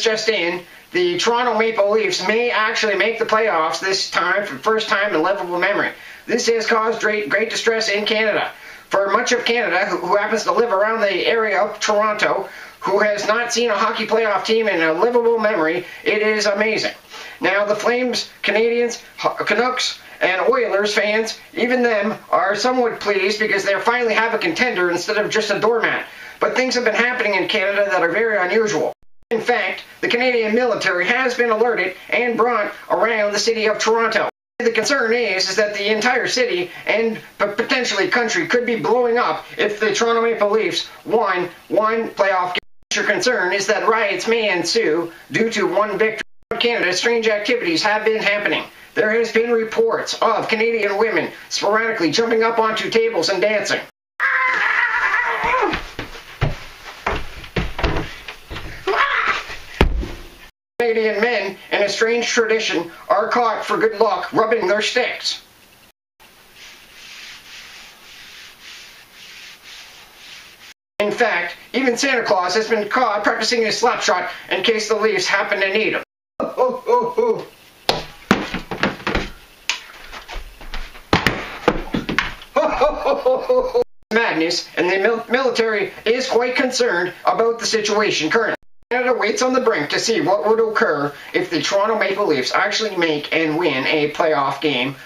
just in, the Toronto Maple Leafs may actually make the playoffs this time for the first time in livable memory. This has caused great, great distress in Canada. For much of Canada, who, who happens to live around the area of Toronto, who has not seen a hockey playoff team in a livable memory, it is amazing. Now, the Flames, Canadiens, Canucks, and Oilers fans, even them, are somewhat pleased because they finally have a contender instead of just a doormat. But things have been happening in Canada that are very unusual. In fact, the Canadian military has been alerted and brought around the city of Toronto. The concern is, is that the entire city and potentially country could be blowing up if the Toronto Maple Leafs won one playoff game. Your concern is that riots may ensue due to one victory. In Canada, strange activities have been happening. There has been reports of Canadian women sporadically jumping up onto tables and dancing. Canadian men, in a strange tradition, are caught for good luck rubbing their sticks. In fact, even Santa Claus has been caught practicing his slapshot in case the Leafs happen to need him. Madness, and the mil military is quite concerned about the situation currently. Canada waits on the brink to see what would occur if the Toronto Maple Leafs actually make and win a playoff game,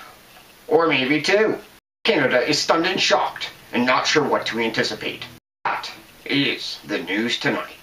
or maybe two. Canada is stunned and shocked, and not sure what to anticipate. That is the news tonight.